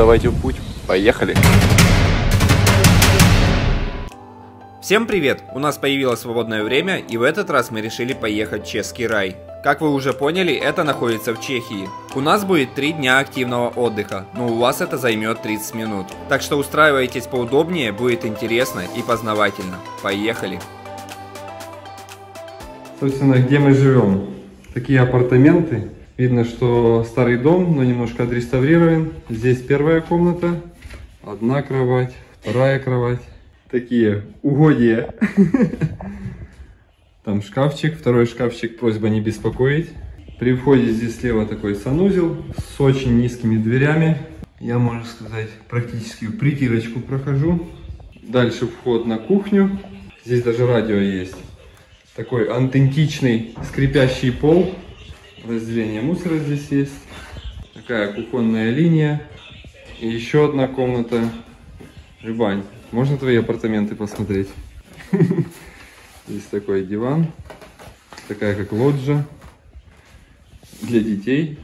давайте в путь. Поехали! Всем привет! У нас появилось свободное время, и в этот раз мы решили поехать в Чешский рай. Как вы уже поняли, это находится в Чехии. У нас будет 3 дня активного отдыха, но у вас это займет 30 минут. Так что устраивайтесь поудобнее, будет интересно и познавательно. Поехали! Собственно, где мы живем? Такие апартаменты. Видно, что старый дом, но немножко отреставрирован. Здесь первая комната, одна кровать, вторая кровать. Такие угодья. Там шкафчик, второй шкафчик, просьба не беспокоить. При входе здесь слева такой санузел с очень низкими дверями. Я, можно сказать, практически в притирочку прохожу. Дальше вход на кухню. Здесь даже радио есть. Такой антентичный скрипящий пол. Разделение мусора здесь есть. Такая кухонная линия. И еще одна комната. Любань, можно твои апартаменты посмотреть? Здесь такой диван, такая как лоджия для детей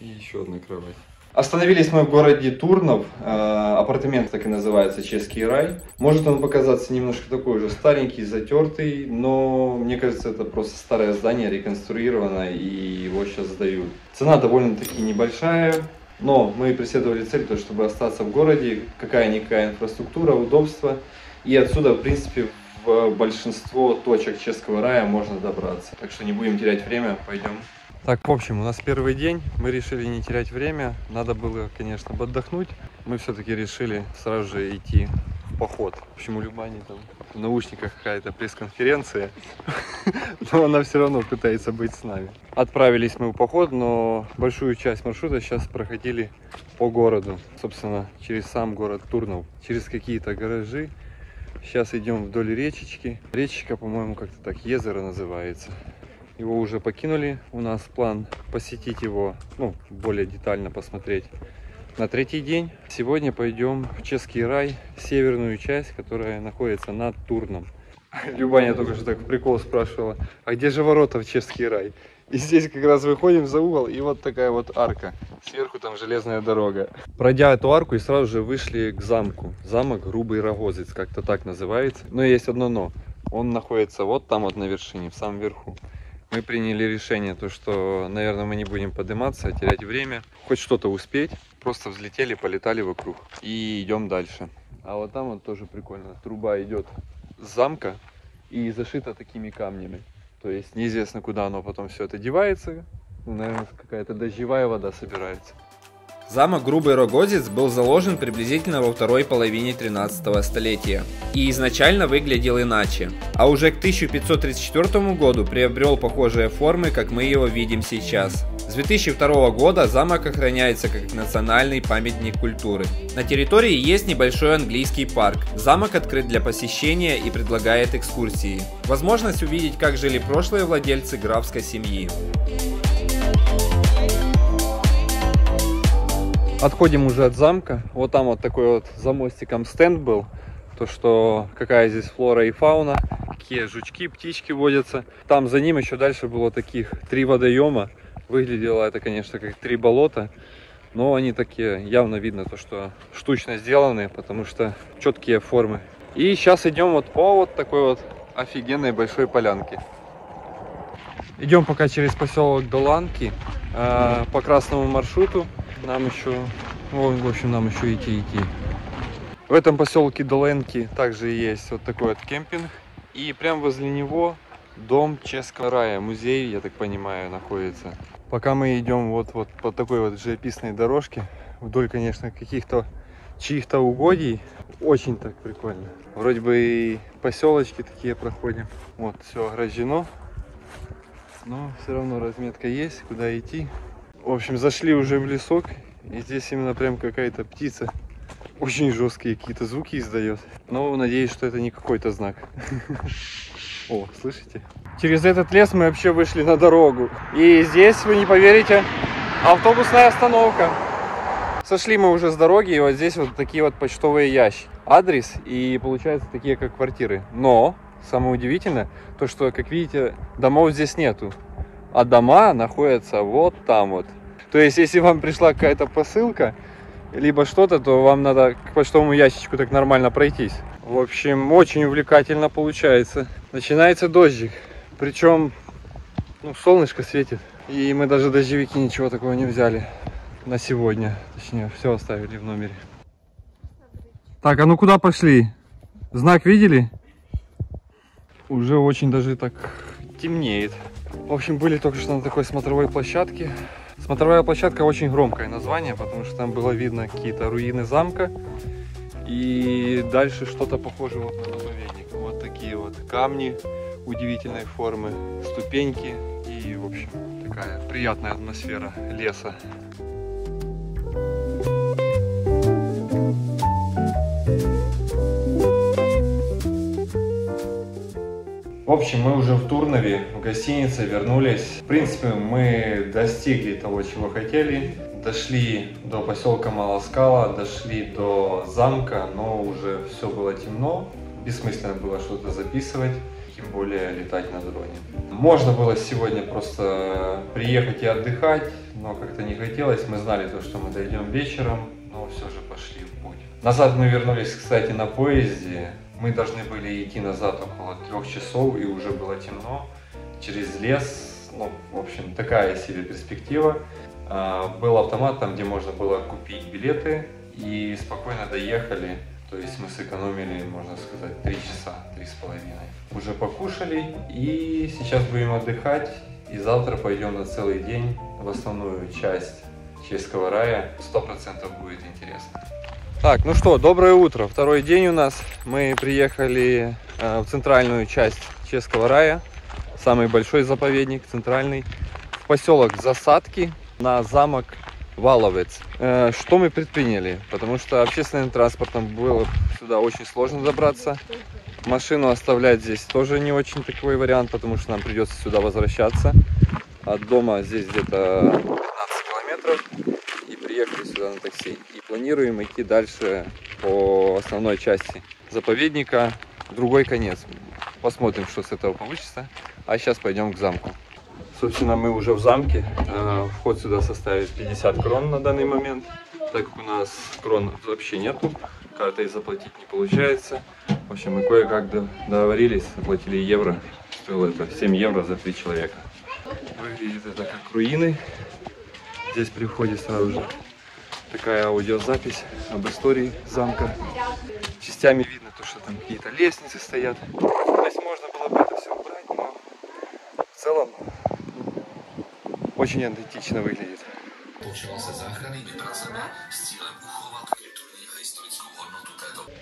и еще одна кровать. Остановились мы в городе Турнов, э, апартамент так и называется «Чешский рай». Может он показаться немножко такой уже старенький, затертый, но мне кажется это просто старое здание, реконструировано и его сейчас сдают. Цена довольно-таки небольшая, но мы преследовали цель, то, чтобы остаться в городе, какая-никакая инфраструктура, удобство. И отсюда, в принципе, в большинство точек Чешского рая можно добраться. Так что не будем терять время, пойдем. Так, в общем, у нас первый день, мы решили не терять время, надо было, конечно, отдохнуть. Мы все-таки решили сразу же идти в поход. В общем, у Любани там в наушниках какая-то пресс-конференция, но она все равно пытается быть с нами. Отправились мы в поход, но большую часть маршрута сейчас проходили по городу, собственно, через сам город Турнов, через какие-то гаражи, Сейчас идем вдоль речечки. Речечка, по-моему, как-то так, Езеро называется. Его уже покинули. У нас план посетить его, ну, более детально посмотреть на третий день. Сегодня пойдем в Чешский рай, северную часть, которая находится над Турном. Любаня только что так прикол спрашивала, а где же ворота в Чешский рай? И здесь как раз выходим за угол, и вот такая вот арка. Сверху там железная дорога. Пройдя эту арку, и сразу же вышли к замку. Замок Грубый Рогозец, как-то так называется. Но есть одно но. Он находится вот там вот на вершине, в самом верху. Мы приняли решение, то что, наверное, мы не будем подниматься, терять время. Хоть что-то успеть. Просто взлетели, полетали вокруг. И идем дальше. А вот там вот тоже прикольно. Труба идет с замка и зашита такими камнями. То есть неизвестно, куда оно потом все это девается. Ну, наверное, какая-то дождевая вода собирается. Замок Грубый Рогозец был заложен приблизительно во второй половине 13 столетия и изначально выглядел иначе, а уже к 1534 году приобрел похожие формы, как мы его видим сейчас. С 2002 года замок охраняется как национальный памятник культуры. На территории есть небольшой английский парк. Замок открыт для посещения и предлагает экскурсии. Возможность увидеть, как жили прошлые владельцы графской семьи. Отходим уже от замка. Вот там вот такой вот за мостиком стенд был. То, что какая здесь флора и фауна, какие жучки, птички водятся. Там за ним еще дальше было таких три водоема. Выглядело это, конечно, как три болота. Но они такие, явно видно то, что штучно сделаны, потому что четкие формы. И сейчас идем вот по вот такой вот офигенной большой полянке. Идем пока через поселок Доланки э, по красному маршруту нам еще, в общем, нам еще идти, идти. В этом поселке Доленки также есть вот такой вот кемпинг. И прям возле него дом Чешского рая, музей, я так понимаю, находится. Пока мы идем вот, вот по такой вот живописной дорожке, вдоль, конечно, каких-то чьих-то угодий, очень так прикольно. Вроде бы и поселочки такие проходим. Вот, все ограждено. Но все равно разметка есть, куда идти. В общем, зашли уже в лесок, и здесь именно прям какая-то птица очень жесткие какие-то звуки издает. Но надеюсь, что это не какой-то знак. О, слышите? Через этот лес мы вообще вышли на дорогу. И здесь, вы не поверите, автобусная остановка. Сошли мы уже с дороги, и вот здесь вот такие вот почтовые ящики. Адрес, и получается такие, как квартиры. Но, самое удивительное, то что, как видите, домов здесь нету а дома находятся вот там вот. То есть, если вам пришла какая-то посылка, либо что-то, то вам надо к почтовому ящичку так нормально пройтись. В общем, очень увлекательно получается. Начинается дождик. Причем, ну, солнышко светит. И мы даже дождевики ничего такого не взяли на сегодня. Точнее, все оставили в номере. Так, а ну куда пошли? Знак видели? Уже очень даже так темнеет. В общем, были только что на такой смотровой площадке. Смотровая площадка очень громкое название, потому что там было видно какие-то руины замка. И дальше что-то похоже вот на заповедник. Вот такие вот камни удивительной формы, ступеньки и, в общем, такая приятная атмосфера леса. В общем, мы уже в Турнове, в гостинице, вернулись. В принципе, мы достигли того, чего хотели. Дошли до поселка Малоскала, дошли до замка, но уже все было темно. Бессмысленно было что-то записывать, тем более летать на дроне. Можно было сегодня просто приехать и отдыхать, но как-то не хотелось. Мы знали то, что мы дойдем вечером, но все же пошли в путь. Назад мы вернулись, кстати, на поезде. Мы должны были идти назад около трех часов, и уже было темно. Через лес, ну, в общем, такая себе перспектива. А, был автомат там, где можно было купить билеты, и спокойно доехали. То есть мы сэкономили, можно сказать, три часа, три с половиной. Уже покушали, и сейчас будем отдыхать. И завтра пойдем на целый день в основную часть Чешского рая. Сто процентов будет интересно. Так, ну что, доброе утро. Второй день у нас. Мы приехали э, в центральную часть Чешского рая. Самый большой заповедник, центральный. В поселок Засадки на замок Валовец. Э, что мы предприняли? Потому что общественным транспортом было сюда очень сложно добраться. Машину оставлять здесь тоже не очень такой вариант, потому что нам придется сюда возвращаться. От дома здесь где-то 15 километров приехали сюда на такси и планируем идти дальше по основной части заповедника, другой конец. Посмотрим, что с этого получится. А сейчас пойдем к замку. Собственно, мы уже в замке. Э, вход сюда составит 50 крон на данный момент, так как у нас крон вообще нету. Картой заплатить не получается. В общем, мы кое-как договорились, заплатили евро. Стоило это 7 евро за 3 человека. Выглядит это как руины. Здесь при входе сразу же такая аудиозапись об истории замка. Частями видно то, что там какие-то лестницы стоят. Здесь можно было бы это все убрать, но в целом очень античечно выглядит.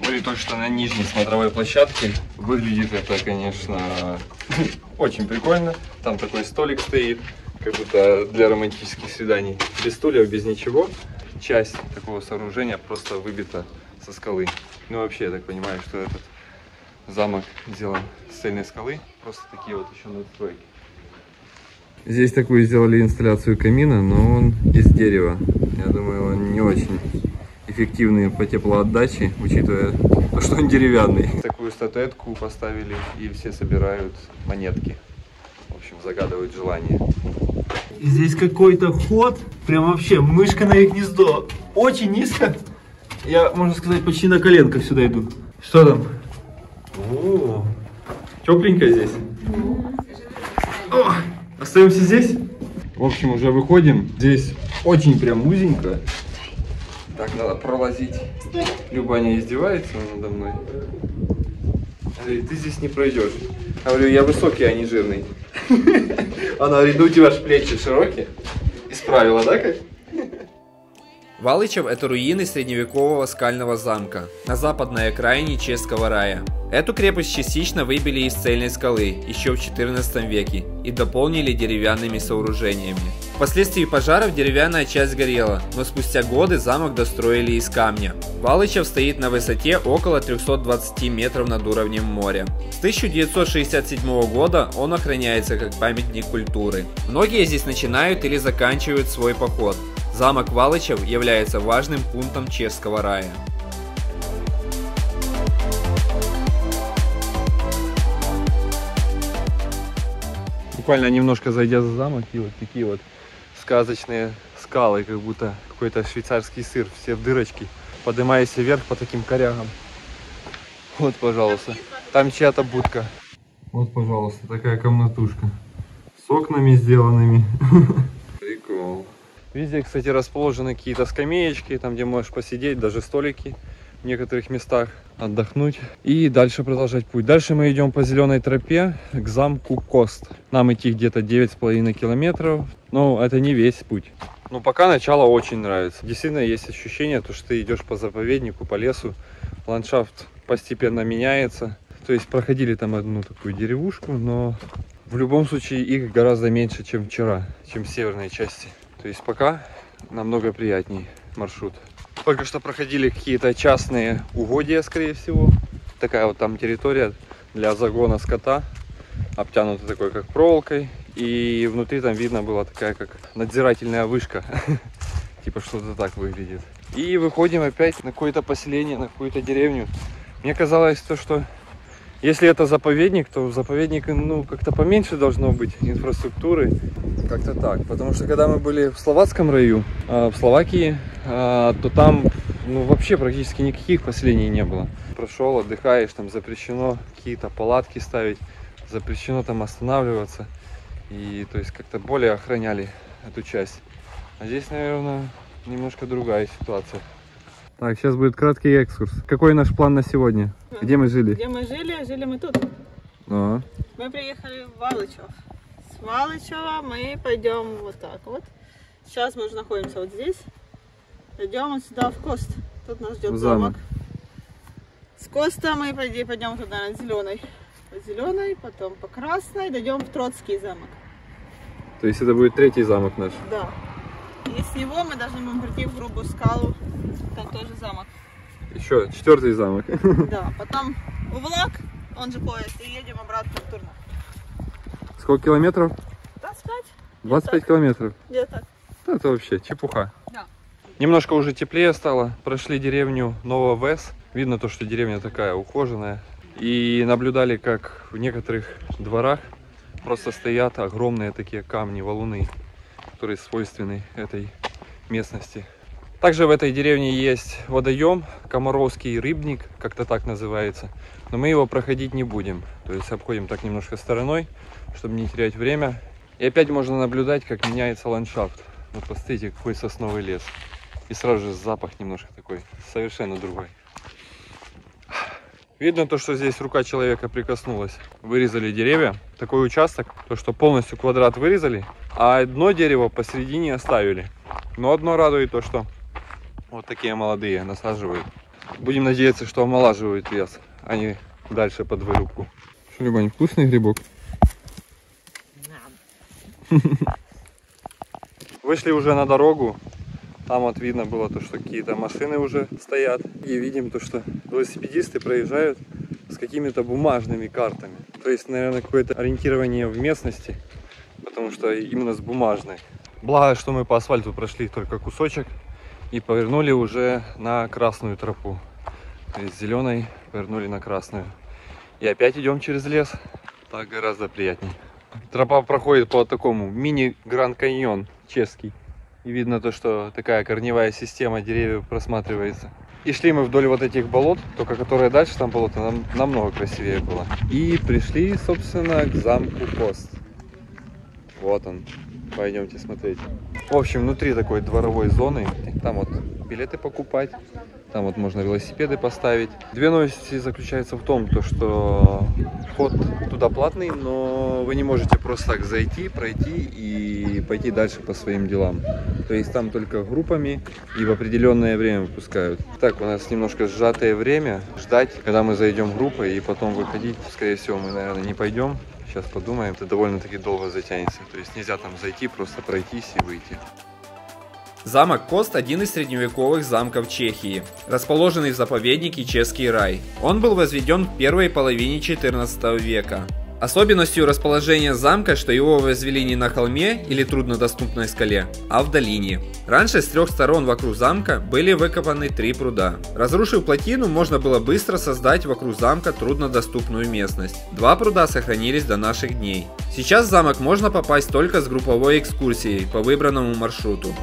Были только что на нижней смотровой площадке. Выглядит это, конечно, очень прикольно. Там такой столик стоит, как будто для романтических свиданий. Без стульев, без ничего часть такого сооружения просто выбита со скалы. Ну вообще, я так понимаю, что этот замок сделан с цельной скалы. Просто такие вот еще надстройки. Здесь такую сделали инсталляцию камина, но он из дерева. Я думаю, он не очень эффективный по теплоотдаче, учитывая то, что он деревянный. Такую статуэтку поставили и все собирают монетки. В общем, загадывают желание. Здесь какой-то ход, прям вообще мышка на их гнездо. Очень низко. Я, можно сказать, почти на коленках сюда иду. Что там? О, тепленько здесь. О, остаемся здесь? В общем, уже выходим. Здесь очень прям узенько. Так, надо пролазить. Люба не издевается надо мной. Говорит, ты здесь не пройдешь. Я говорю, я высокий, а не жирный. Она говорит, ну у тебя же плечи широкие. Исправила, да, как? Валычев – это руины средневекового скального замка на западной окраине Чешского рая. Эту крепость частично выбили из цельной скалы еще в 14 веке и дополнили деревянными сооружениями. Впоследствии пожаров деревянная часть горела, но спустя годы замок достроили из камня. Валычев стоит на высоте около 320 метров над уровнем моря. С 1967 года он охраняется как памятник культуры. Многие здесь начинают или заканчивают свой поход. Замок Валычев является важным пунктом чешского рая. Буквально немножко зайдя за замок, и вот такие вот сказочные скалы, как будто какой-то швейцарский сыр, все в дырочки. Поднимаясь вверх по таким корягам. Вот, пожалуйста. Там чья-то будка. Вот, пожалуйста, такая комнатушка. С окнами сделанными. Прикол. Везде, кстати, расположены какие-то скамеечки, там, где можешь посидеть, даже столики в некоторых местах, отдохнуть и дальше продолжать путь. Дальше мы идем по зеленой тропе к замку Кост. Нам идти где-то 9,5 километров, но это не весь путь. Но пока начало очень нравится. Действительно есть ощущение, то, что ты идешь по заповеднику, по лесу, ландшафт постепенно меняется. То есть проходили там одну такую деревушку, но в любом случае их гораздо меньше, чем вчера, чем в северной части. То есть пока намного приятней маршрут. Только что проходили какие-то частные угодья, скорее всего. Такая вот там территория для загона скота, обтянута такой как проволокой. И внутри там видно была такая как надзирательная вышка. Типа что-то так выглядит. И выходим опять на какое-то поселение, на какую-то деревню. Мне казалось то, что если это заповедник, то заповедник ну, как-то поменьше должно быть инфраструктуры. Как-то так. Потому что когда мы были в Словацком раю, а, в Словакии, а, то там ну, вообще практически никаких поселений не было. Прошел, отдыхаешь, там запрещено какие-то палатки ставить, запрещено там останавливаться. И то есть как-то более охраняли эту часть. А здесь, наверное, немножко другая ситуация. Так, сейчас будет краткий экскурс. Какой наш план на сегодня? Где мы жили? Где мы жили? Жили мы тут. А, Мы приехали в Валычев. С Валычева мы пойдем вот так вот. Сейчас мы уже находимся вот здесь. Идем вот сюда в Кост. Тут нас ждет замок. замок. С Коста мы, по идее, пойдем туда на зеленой. По зеленой, потом по красной, дойдем в Троцкий замок. то есть это будет третий замок наш. Да. И с него мы должны будем прийти в грубую скалу. Там тоже замок. Еще четвертый замок. Да. Потом в влак, он же поезд, и едем обратно в Турну. Сколько километров? 25? 25 километров. Где-то. Да, Это вообще чепуха. Да. Немножко уже теплее стало. Прошли деревню Нововес. Видно то, что деревня такая ухоженная. И наблюдали, как в некоторых дворах просто стоят огромные такие камни, валуны, которые свойственны этой местности. Также в этой деревне есть водоем, Комаровский рыбник, как-то так называется. Но мы его проходить не будем. То есть обходим так немножко стороной, чтобы не терять время. И опять можно наблюдать, как меняется ландшафт. Вот посмотрите, какой сосновый лес. И сразу же запах немножко такой, совершенно другой. Видно то, что здесь рука человека прикоснулась. Вырезали деревья. Такой участок, то что полностью квадрат вырезали, а одно дерево посередине оставили. Но одно радует то, что вот такие молодые насаживают. Будем надеяться, что омолаживают лес, а не дальше под вырубку. Что, Любань, вкусный грибок? Вышли уже на дорогу. Там вот видно было то, что какие-то машины уже стоят. И видим то, что велосипедисты проезжают с какими-то бумажными картами. То есть, наверное, какое-то ориентирование в местности, потому что именно с бумажной. Благо, что мы по асфальту прошли только кусочек и повернули уже на красную тропу. То есть зеленой повернули на красную. И опять идем через лес. Так гораздо приятнее. Тропа проходит по такому мини-гранд каньон чешский. И видно то, что такая корневая система деревьев просматривается. И шли мы вдоль вот этих болот, только которые дальше там болото нам, намного красивее было. И пришли, собственно, к замку Кост. Вот он. Пойдемте смотреть. В общем, внутри такой дворовой зоны. Там вот билеты покупать. Там вот можно велосипеды поставить. Две новости заключаются в том, то, что вход туда платный, но вы не можете просто так зайти, пройти и пойти дальше по своим делам. То есть там только группами и в определенное время выпускают. Так, у нас немножко сжатое время. Ждать, когда мы зайдем группой и потом выходить, скорее всего, мы, наверное, не пойдем. Сейчас подумаем, это довольно-таки долго затянется. То есть нельзя там зайти, просто пройтись и выйти. Замок Кост – один из средневековых замков Чехии, расположенный в заповеднике Чешский рай. Он был возведен в первой половине 14 века. Особенностью расположения замка, что его возвели не на холме или труднодоступной скале, а в долине. Раньше с трех сторон вокруг замка были выкопаны три пруда. Разрушив плотину, можно было быстро создать вокруг замка труднодоступную местность. Два пруда сохранились до наших дней. Сейчас в замок можно попасть только с групповой экскурсией по выбранному маршруту.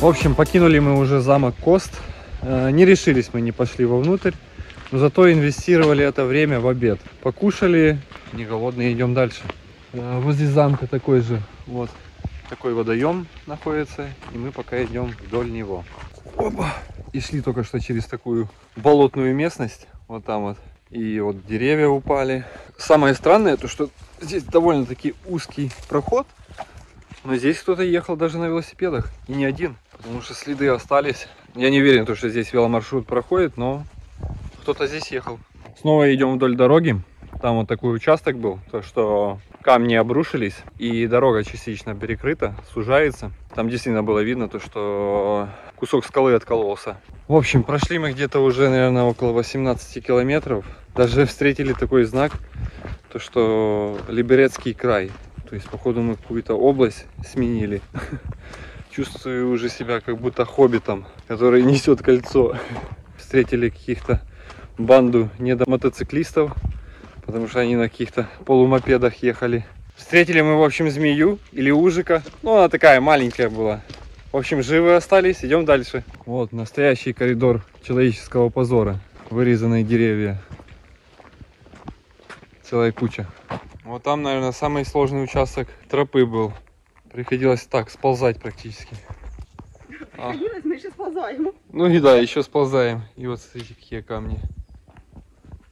В общем, покинули мы уже замок Кост. Э, Не решились мы, не пошли вовнутрь. Но зато инвестировали это время в обед. Покушали, не голодные, идем дальше. Э, Возле замка такой же, вот, такой водоем находится. И мы пока идем вдоль него. Опа! И шли только что через такую болотную местность. Вот там вот. И вот деревья упали. Самое странное, то что здесь довольно-таки узкий проход. Но здесь кто-то ехал даже на велосипедах. И не один. Потому что следы остались. Я не уверен, то, что здесь веломаршрут проходит, но кто-то здесь ехал. Снова идем вдоль дороги. Там вот такой участок был, то что камни обрушились и дорога частично перекрыта, сужается. Там действительно было видно то, что кусок скалы откололся. В общем, прошли мы где-то уже, наверное, около 18 километров. Даже встретили такой знак, то что Либерецкий край. То есть, походу, мы какую-то область сменили. Чувствую уже себя как будто хоббитом, который несет кольцо. Встретили каких-то банду недомотоциклистов, потому что они на каких-то полумопедах ехали. Встретили мы, в общем, змею или ужика. Ну, она такая маленькая была. В общем, живы остались, идем дальше. Вот, настоящий коридор человеческого позора. Вырезанные деревья. Целая куча. Вот там, наверное, самый сложный участок тропы был. Приходилось так, сползать практически. А. мы сейчас ползаем. Ну и да, еще сползаем. И вот смотрите, какие камни.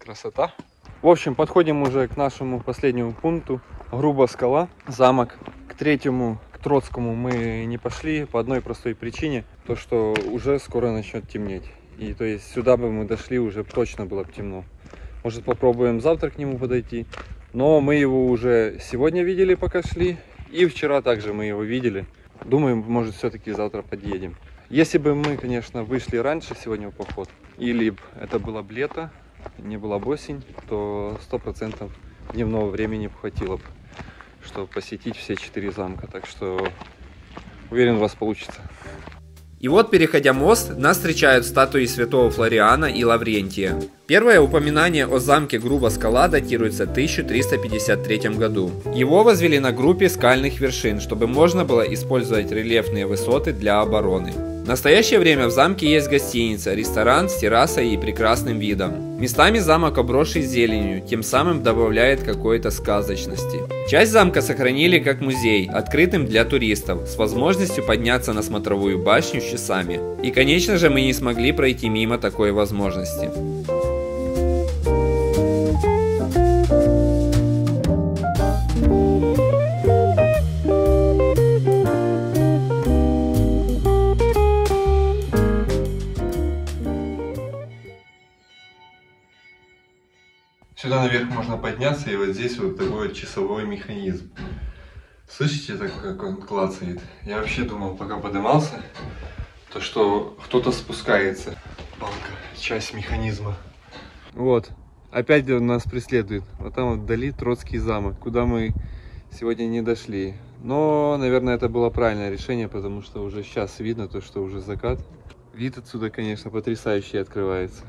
Красота. В общем, подходим уже к нашему последнему пункту. Грубо скала, замок. К третьему, к Троцкому мы не пошли по одной простой причине. То, что уже скоро начнет темнеть. И то есть сюда бы мы дошли, уже точно было бы темно. Может попробуем завтра к нему подойти. Но мы его уже сегодня видели, пока шли. И вчера также мы его видели. Думаем, может все-таки завтра подъедем. Если бы мы, конечно, вышли раньше сегодня в поход, или это было бы лето, не была бы осень, то сто процентов дневного времени хватило бы, чтобы посетить все четыре замка. Так что уверен, у вас получится. И вот, переходя мост, нас встречают статуи святого Флориана и Лаврентия. Первое упоминание о замке Груба Скала датируется 1353 году. Его возвели на группе скальных вершин, чтобы можно было использовать рельефные высоты для обороны. В настоящее время в замке есть гостиница, ресторан с террасой и прекрасным видом. Местами замок обросший зеленью, тем самым добавляет какой-то сказочности. Часть замка сохранили как музей, открытым для туристов, с возможностью подняться на смотровую башню с часами. И конечно же мы не смогли пройти мимо такой возможности. Наверх можно подняться, и вот здесь вот такой часовой механизм. Слышите, так как он клацает? Я вообще думал, пока поднимался, то что кто-то спускается. Балка, часть механизма. Вот, опять нас преследует. Вот там вдали Троцкий замок, куда мы сегодня не дошли. Но, наверное, это было правильное решение, потому что уже сейчас видно то, что уже закат. Вид отсюда, конечно, потрясающий открывается.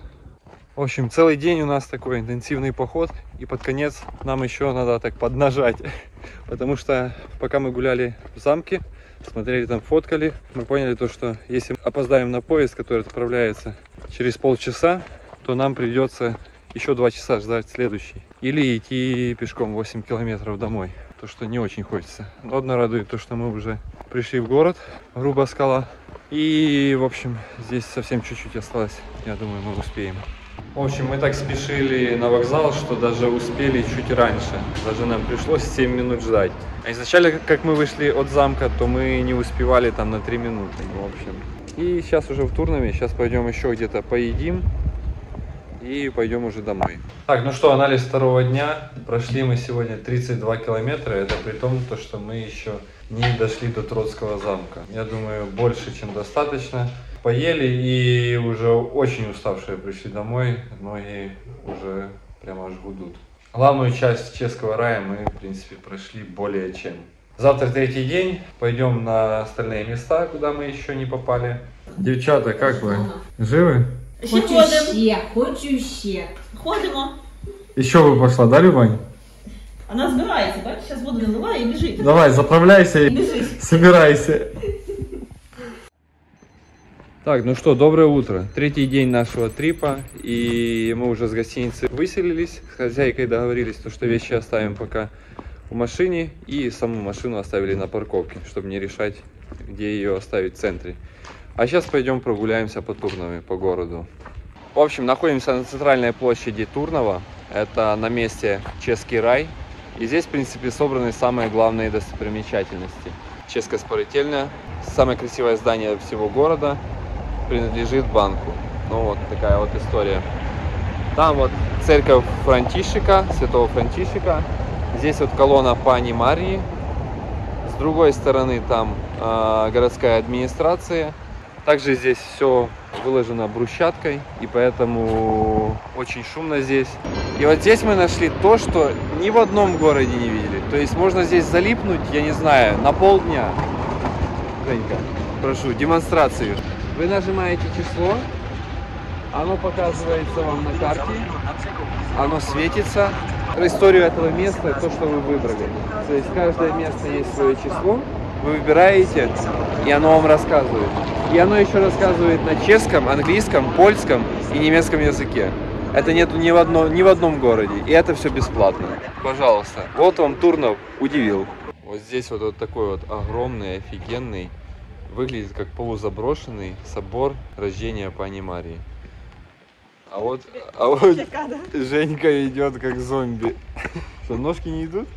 В общем, целый день у нас такой интенсивный поход, и под конец нам еще надо так поднажать, потому что пока мы гуляли в замке, смотрели там, фоткали, мы поняли то, что если опоздаем на поезд, который отправляется через полчаса, то нам придется еще два часа ждать следующий. Или идти пешком 8 километров домой, то что не очень хочется. Но одно радует то, что мы уже пришли в город, грубо скала, и, в общем, здесь совсем чуть-чуть осталось, я думаю, мы успеем. В общем, мы так спешили на вокзал, что даже успели чуть раньше. Даже нам пришлось 7 минут ждать. А изначально, как мы вышли от замка, то мы не успевали там на 3 минуты, в общем. И сейчас уже в Турнове, сейчас пойдем еще где-то поедим и пойдем уже домой. Так, ну что, анализ второго дня. Прошли мы сегодня 32 километра. Это при том, то, что мы еще не дошли до Троцкого замка. Я думаю, больше, чем достаточно. Поели и уже очень уставшие пришли домой. Ноги уже прямо аж гудут. Главную часть Чешского рая мы, в принципе, прошли более чем. Завтра третий день. Пойдем на остальные места, куда мы еще не попали. Девчата, как вы? Живы? Ще Хочу ходимо. ще, хочу ще. Ходимо. Еще бы пошла, да, Любань? Вона збирається, бачиш, зараз воду наливає і біжить. Давай, заправляйся І и біжить. собирайся. Так, ну что, доброе утро. Третий день нашего трипа, и мы уже с гостиницы выселились. С хозяйкой договорились, то, что вещи оставим пока в машине, и саму машину оставили на парковке, чтобы не решать, где ее оставить в центре. А сейчас пойдем прогуляемся по Турнове, по городу. В общем, находимся на центральной площади Турнова. Это на месте Ческий рай. И здесь, в принципе, собраны самые главные достопримечательности. Ческая спорительня, самое красивое здание всего города, принадлежит банку. Ну вот такая вот история. Там вот церковь Франтишика, святого Франтишика. Здесь вот колонна Пани Марии. С другой стороны там э, городская администрация. Также здесь все выложено брусчаткой, и поэтому очень шумно здесь. И вот здесь мы нашли то, что ни в одном городе не видели. То есть можно здесь залипнуть, я не знаю, на полдня. Женька, прошу, демонстрацию. Вы нажимаете число, оно показывается вам на карте, оно светится. Историю этого места, то, что вы выбрали. То есть каждое место есть свое число, вы выбираете, и оно вам рассказывает. И оно еще рассказывает на чешском, английском, польском и немецком языке. Это нету ни в, одно, ни в одном городе, и это все бесплатно. Пожалуйста. Вот вам Турнов удивил. Вот здесь вот, вот такой вот огромный, офигенный, выглядит как полузаброшенный собор рождения Пани Марии. А вот, а вот Женька идет как зомби. Что, ножки не идут?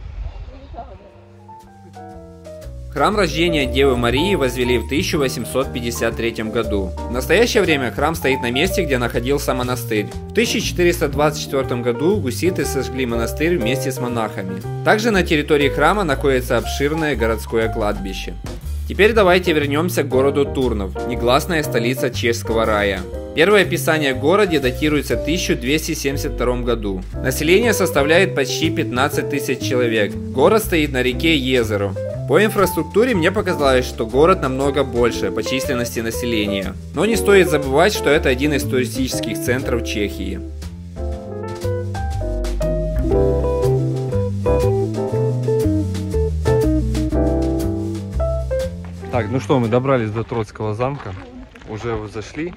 Храм рождения Девы Марии возвели в 1853 году. В настоящее время храм стоит на месте, где находился монастырь. В 1424 году гуситы сожгли монастырь вместе с монахами. Также на территории храма находится обширное городское кладбище. Теперь давайте вернемся к городу Турнов, негласная столица Чешского рая. Первое описание в городе датируется 1272 году. Население составляет почти 15 тысяч человек. Город стоит на реке Езеру. По инфраструктуре мне показалось, что город намного больше по численности населения. Но не стоит забывать, что это один из туристических центров Чехии. Так, ну что, мы добрались до Троцкого замка. Уже вот зашли.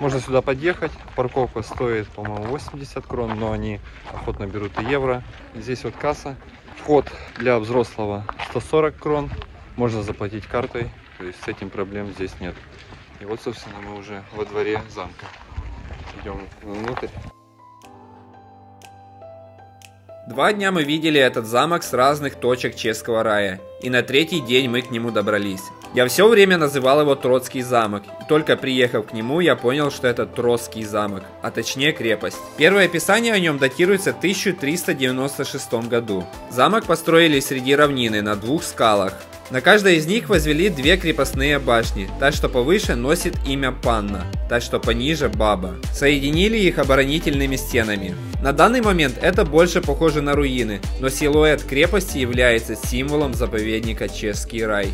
Можно сюда подъехать. Парковка стоит, по-моему, 80 крон, но они охотно берут и евро. Здесь вот касса. Вход для взрослого 140 крон. Можно заплатить картой. То есть с этим проблем здесь нет. И вот, собственно, мы уже во дворе замка. Идем внутрь. Два дня мы видели этот замок с разных точек Чешского рая, и на третий день мы к нему добрались. Я все время называл его Троцкий замок, и только приехав к нему, я понял, что это Троцкий замок, а точнее крепость. Первое описание о нем датируется в 1396 году. Замок построили среди равнины на двух скалах. На каждой из них возвели две крепостные башни, та, что повыше, носит имя Панна, та, что пониже Баба. Соединили их оборонительными стенами. На данный момент это больше похоже на руины, но силуэт крепости является символом заповедника Чешский рай.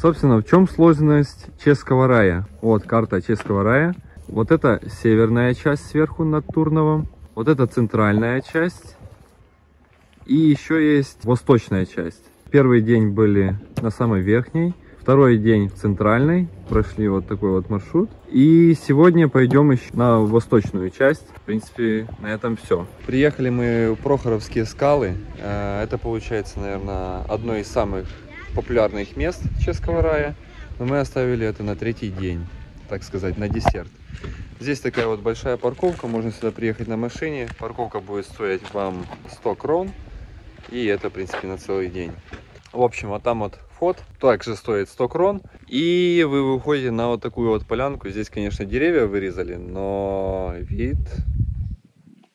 Собственно, в чем сложность Чешского рая? Вот карта Чешского рая. Вот это северная часть сверху над Турновом. Вот это центральная часть. И еще есть восточная часть. Первый день были на самой верхней. Второй день в центральной. Прошли вот такой вот маршрут. И сегодня пойдем еще на восточную часть. В принципе, на этом все. Приехали мы в Прохоровские скалы. Э, Это получается, наверное, одно из самых популярных мест Чешского рая, но мы оставили это на третий день, так сказать, на десерт. Здесь такая вот большая парковка, можно сюда приехать на машине. Парковка будет стоить вам 100 крон, и это, в принципе, на целый день. В общем, вот там вот вход также стоит 100 крон, и вы выходите на вот такую вот полянку. Здесь, конечно, деревья вырезали, но вид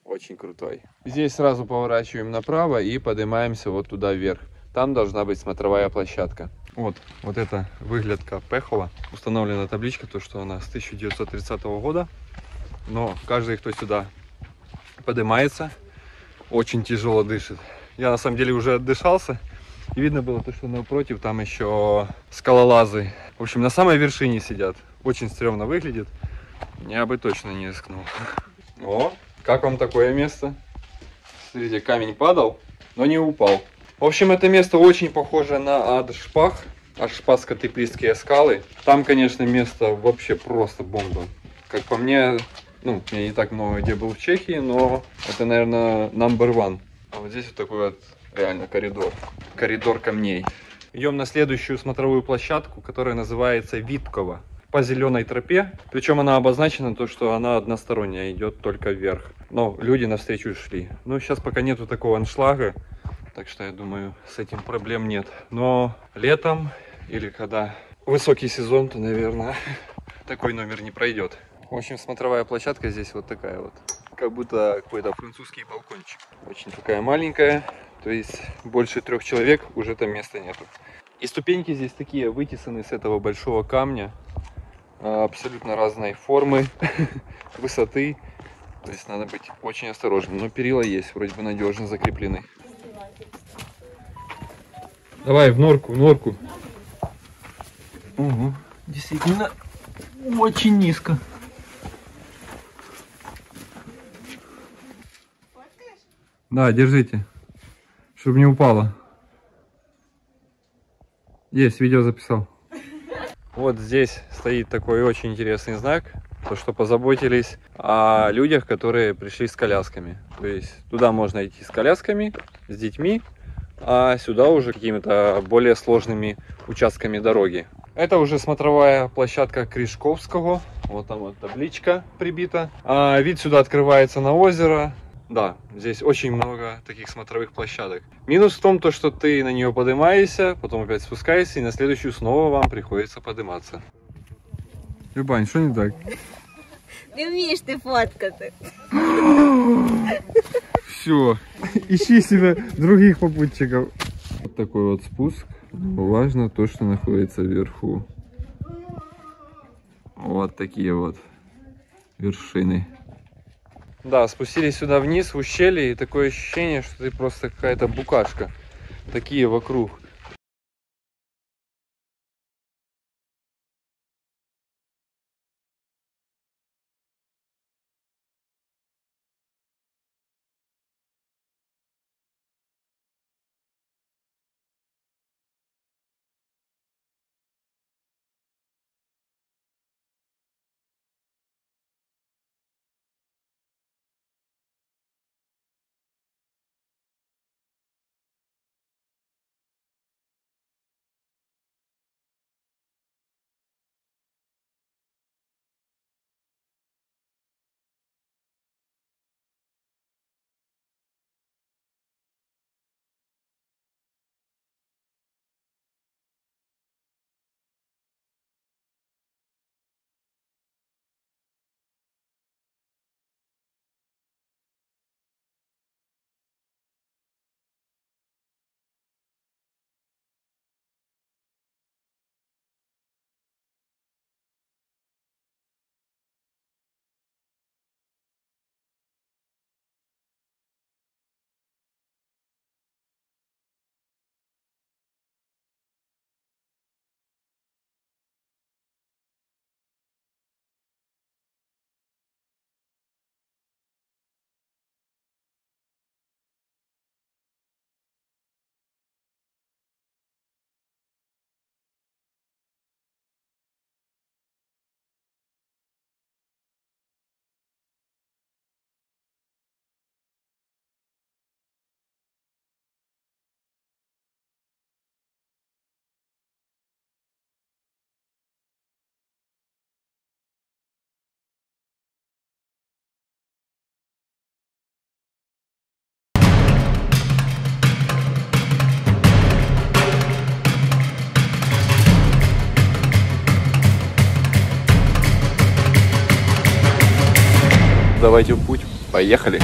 очень крутой. Здесь сразу поворачиваем направо и поднимаемся вот туда вверх. Там должна быть смотровая площадка. Вот, вот это выглядка Пехова. Установлена табличка, то что она с 1930 года. но каждый, кто сюда поднимается, очень тяжело дышит. Я на самом деле уже отдышался, и видно было то, что напротив там еще скалолазы. В общем, на самой вершине сидят. Очень стрёмно выглядит. Я бы точно не рискнул. О, как вам такое место? Смотрите, камень падал, но не упал. В общем, это место очень похоже на Адшпах. Адшпаско-Теплицкие скалы. Там, конечно, место вообще просто бомба. Как по мне, ну, я не так много где был в Чехии, но это, наверное, number one. А вот здесь вот такой вот реально коридор. Коридор камней. Идем на следующую смотровую площадку, которая называется Виткова. По зеленой тропе. Причем она обозначена то, что она односторонняя, идет только вверх. Но люди навстречу шли. Ну, сейчас пока нету такого аншлага. Так что я думаю, с этим проблем нет. Но летом или когда высокий сезон, то, наверное, такой номер не пройдет. В общем, смотровая площадка здесь вот такая вот. Как будто какой-то французский балкончик. Очень такая маленькая. То есть больше трех человек уже там места нету. И ступеньки здесь такие вытесаны с этого большого камня. А, Абсолютно разной формы, высоты. То есть надо быть очень осторожным. Но перила есть, вроде бы надежно закреплены. Давай в норку, в норку. Ого, действительно очень низко. Да, держите. Чтобы не упало. Есть, видео записал. Вот здесь стоит такой очень интересный знак, то что позаботились о людях, которые пришли с колясками. То есть туда можно идти с колясками, с детьми, а сюда уже какими-то более сложными участками дороги. Это уже смотровая площадка Кришковского. Вот там вот табличка прибита. А вид сюда открывается на озеро. Да, здесь очень много таких смотровых площадок. Минус в том, то, что ты на нее поднимаешься, потом опять спускаешься, и на следующую снова вам приходится подниматься. Любань, что не так? Не вмієш ти фоткати. Все, ищи себе других попутчиков. Вот такой вот спуск. Но важно то, что находится вверху. Вот такие вот вершины. Да, спустились сюда вниз, в ущелье, и такое ощущение, что ты просто какая-то букашка. Такие вокруг. Давайте в путь. Поехали.